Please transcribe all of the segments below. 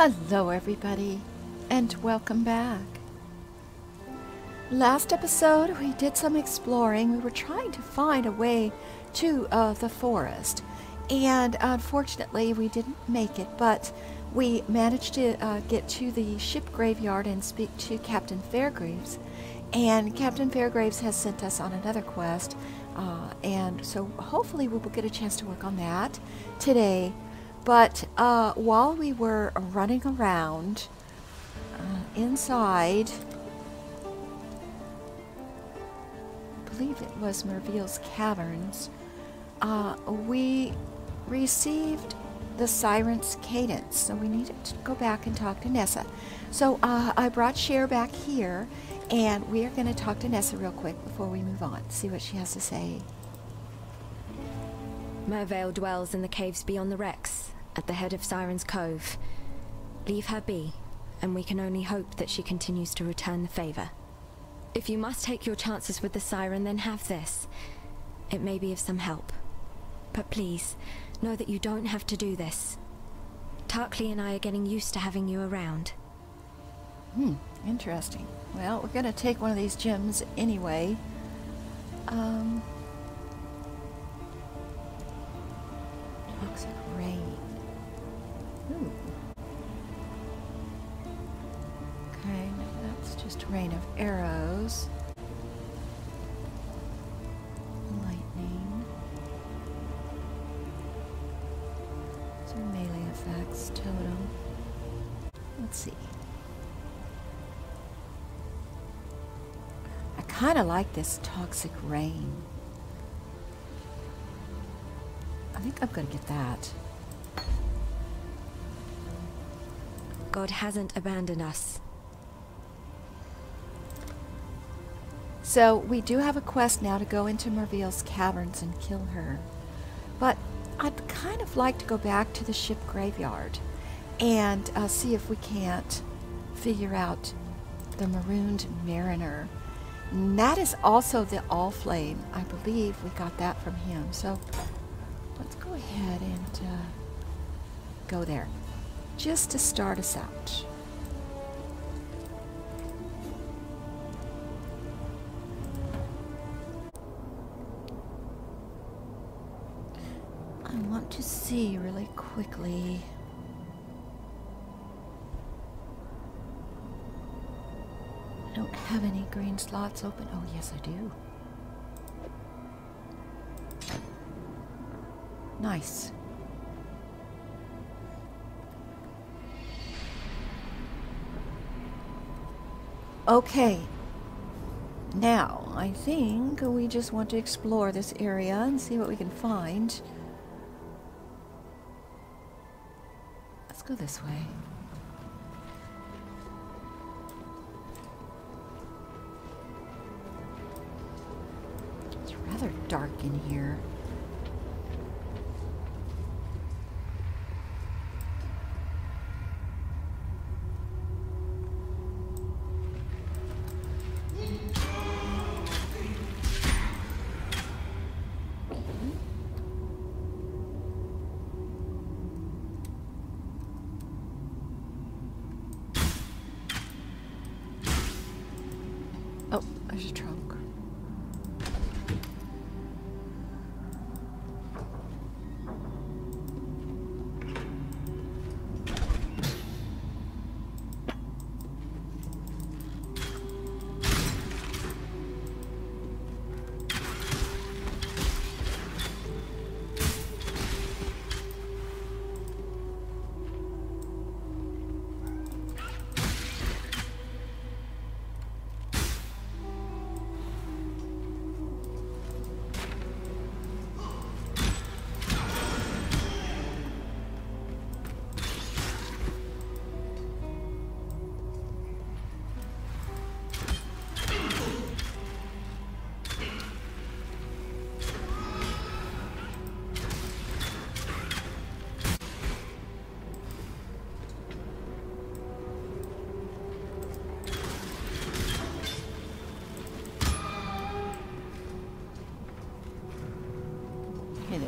Hello, everybody, and welcome back. Last episode, we did some exploring. We were trying to find a way to uh, the forest, and unfortunately, we didn't make it, but we managed to uh, get to the ship graveyard and speak to Captain Fairgraves. And Captain Fairgraves has sent us on another quest, uh, and so hopefully, we will get a chance to work on that today. But uh, while we were running around uh, inside, I believe it was Merveil's Caverns, uh, we received the Siren's Cadence. So we needed to go back and talk to Nessa. So uh, I brought Sher back here, and we are going to talk to Nessa real quick before we move on, see what she has to say. Merveil dwells in the caves beyond the wrecks, at the head of Siren's Cove. Leave her be, and we can only hope that she continues to return the favor. If you must take your chances with the Siren, then have this. It may be of some help. But please, know that you don't have to do this. Tarkleigh and I are getting used to having you around. Hmm, interesting. Well, we're to take one of these gems anyway. Um, toxic rain. Okay, that's just rain of arrows. Lightning. Some melee effects. Let's see. I kind of like this toxic rain. I think I'm going to get that. God hasn't abandoned us. So we do have a quest now to go into Merveil's caverns and kill her. But I'd kind of like to go back to the ship graveyard and uh, see if we can't figure out the marooned mariner. And that is also the Allflame. I believe we got that from him. So let's go ahead and uh, go there just to start us out. I want to see really quickly. I don't have any green slots open. Oh, yes, I do. Nice. Okay. Now, I think we just want to explore this area and see what we can find. Let's go this way. It's rather dark in here.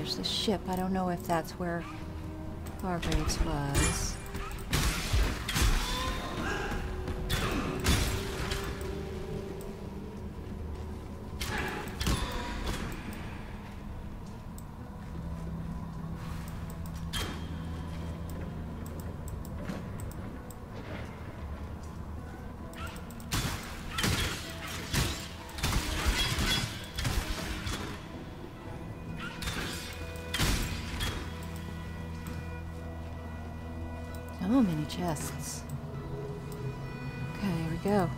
There's the ship. I don't know if that's where Fairgraves was. Go.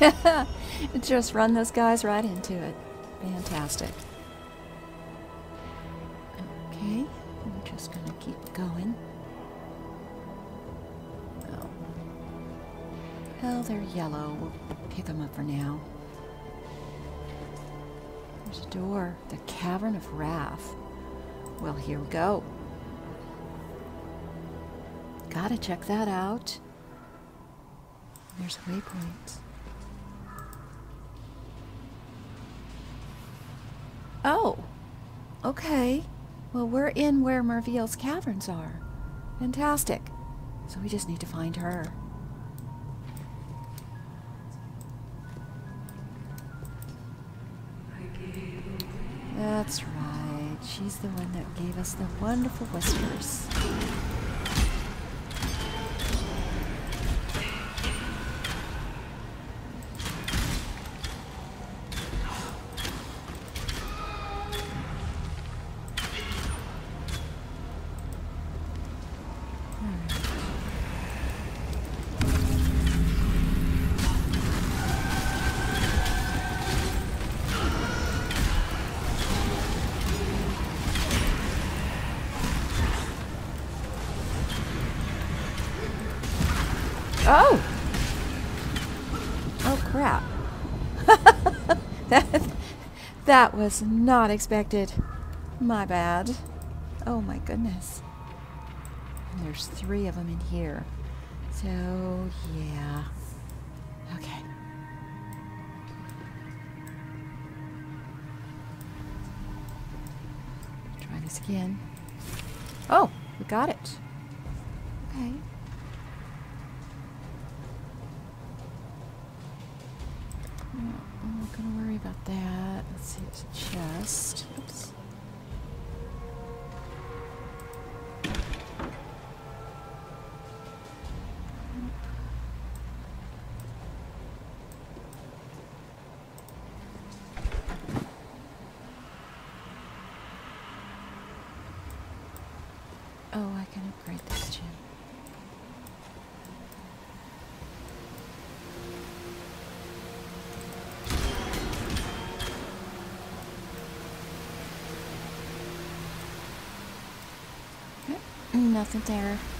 Just run those guys right into it. Fantastic. Okay, we're just gonna keep going. Oh. Hell, they're yellow. We'll pick them up for now. There's a door. The Cavern of Wrath. Well, here we go. Gotta check that out. There's waypoints. Oh, okay. Well, we're in where Merveil's caverns are. Fantastic. So we just need to find her. That's right. She's the one that gave us the wonderful whispers. Oh! Oh, crap. that, that was not expected. My bad. Oh my goodness. And there's three of them in here. So, yeah. Okay. Try this again. Oh, we got it. Okay. I'm not gonna worry about that. Let's see, it's a chest. Oops. Oh, I can upgrade this gem. Nothing there.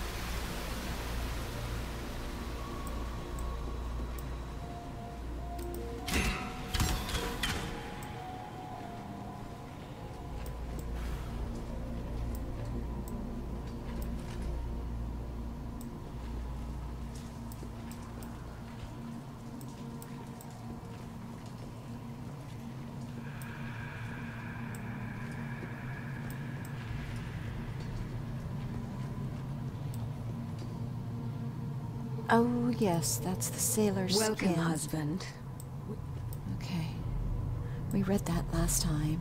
Oh, yes, that's the sailor's Welcome, skin. husband. Okay. We read that last time.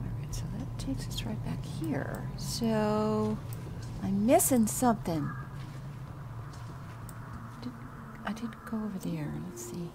Alright, so that takes us right back here. So, I'm missing something. Did, I did go over there. Let's see.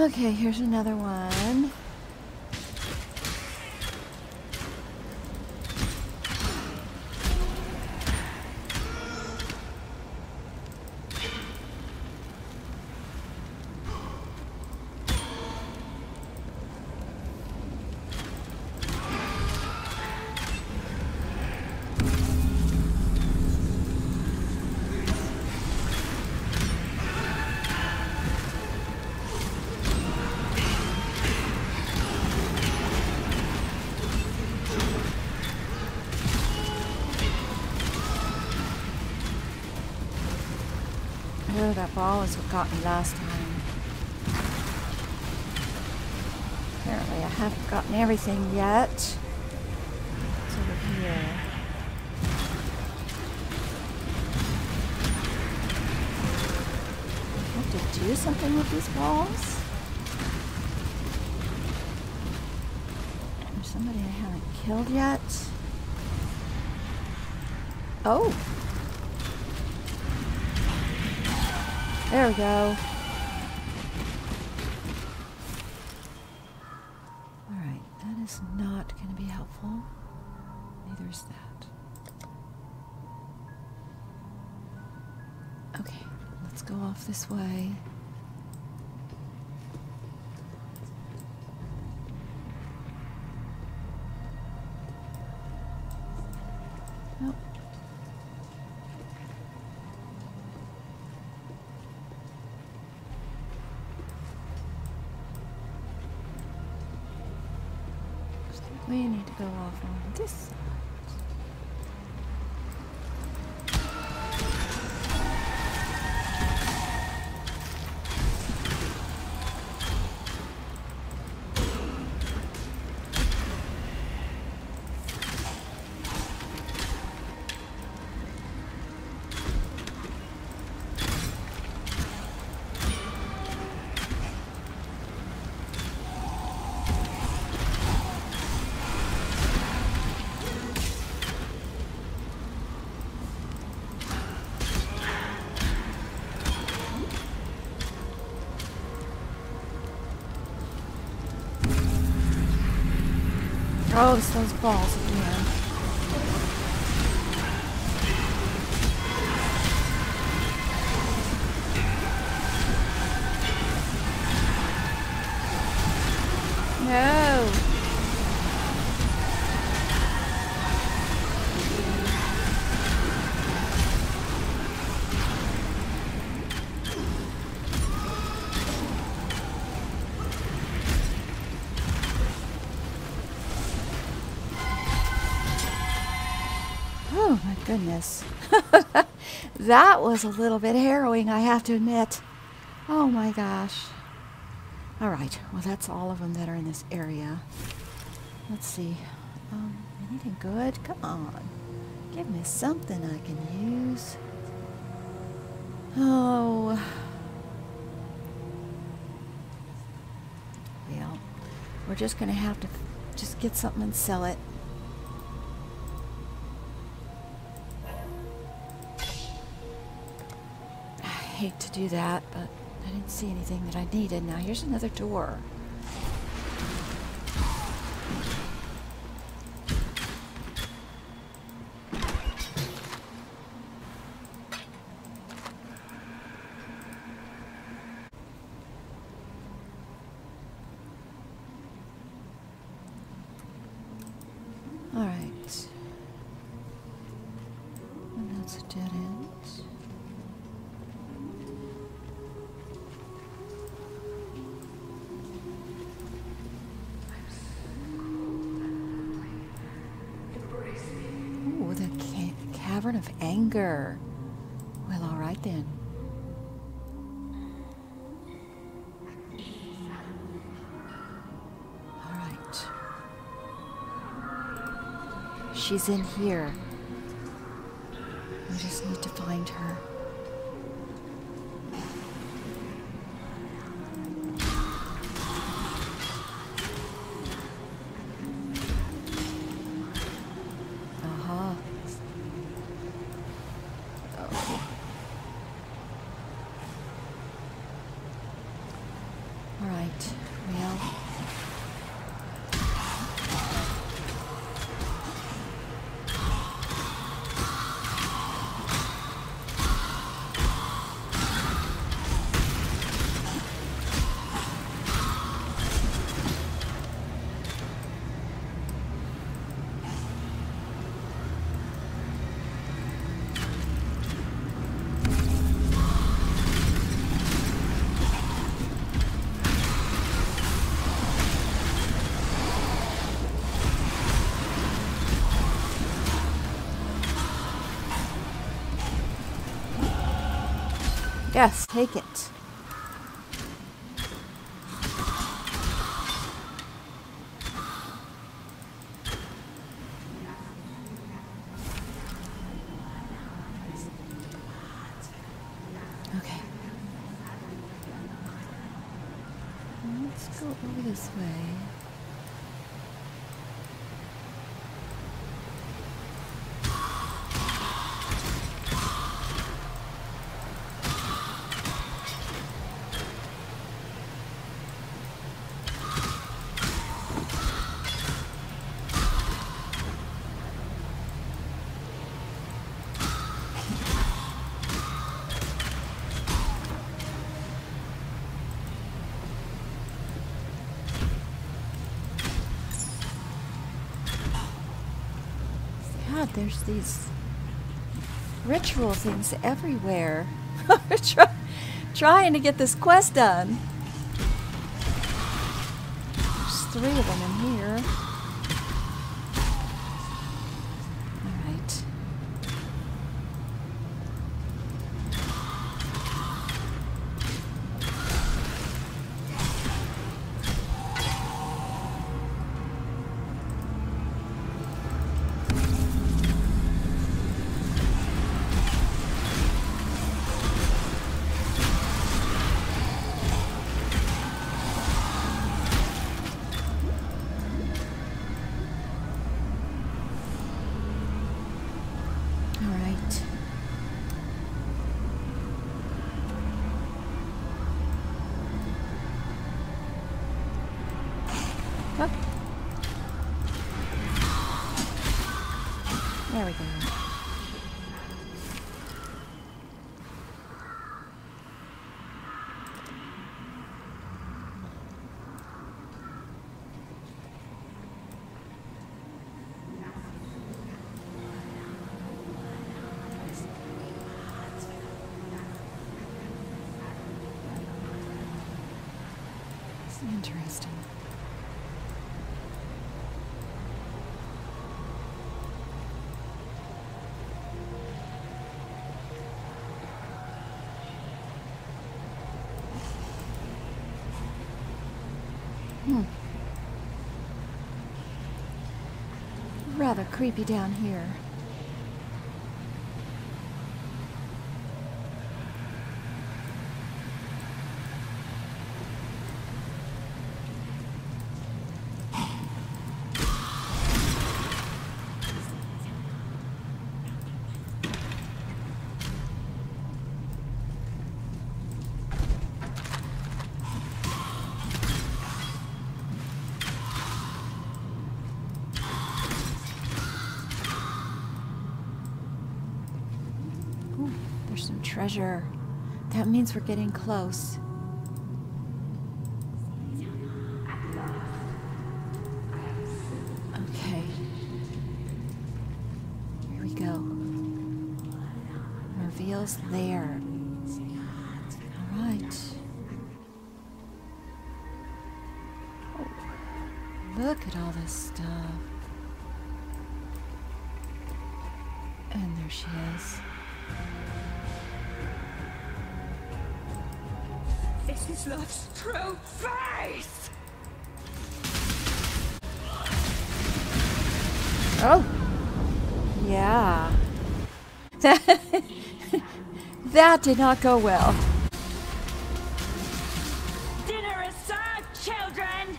Okay, here's another one. That ball is what got me last time. Apparently I haven't gotten everything yet. It's over here. I have to do something with these balls? There's somebody I haven't killed yet. Oh! There we go. Alright, that is not going to be helpful. Neither is that. Okay, let's go off this way. We need to go off on this side. Oh, it's those balls again. Goodness. that was a little bit harrowing, I have to admit. Oh my gosh. All right, well, that's all of them that are in this area. Let's see. Um, anything good? Come on. Give me something I can use. Oh. Well, we're just going to have to just get something and sell it. Hate to do that, but I didn't see anything that I needed. Now here's another door. Cavern of anger. Well, all right then. All right. She's in here. We just need to find her. Yes, take it. Okay. Let's go over this way. God, there's these ritual things everywhere. Try, trying to get this quest done. There's three of them in here. We go. Interesting. Creepy down here. Ooh, there's some treasure. That means we're getting close. Okay. Here we go. Reveals there. All right. Oh, look at all this stuff. And there she is. This is love's true face! Oh. Yeah. that did not go well. Dinner is served, children!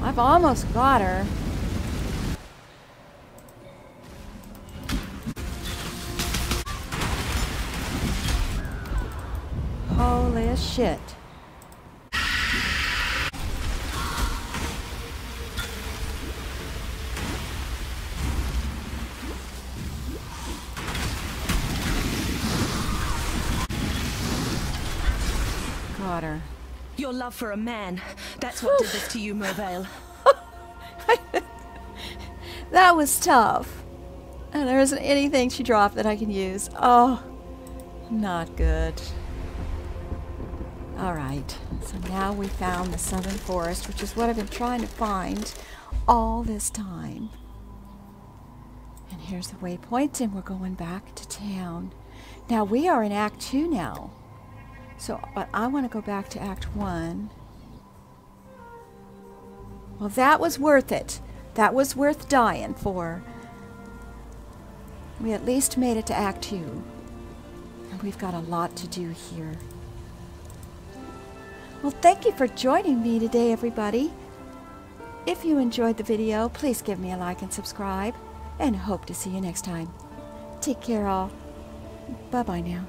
I've almost got her. Shit. Got her. Your love for a man, that's what did this to you, Merveil. That was tough. And there isn't anything she dropped that I can use. Oh, not good. Alright, so now we found the Southern Forest, which is what I've been trying to find all this time. And here's the waypoint, and we're going back to town. Now we are in Act 2 now. So, but I want to go back to Act 1. Well, that was worth it. That was worth dying for. We at least made it to Act 2. And we've got a lot to do here. Well, thank you for joining me today, everybody. If you enjoyed the video, please give me a like and subscribe, and hope to see you next time. Take care, all. Bye-bye now.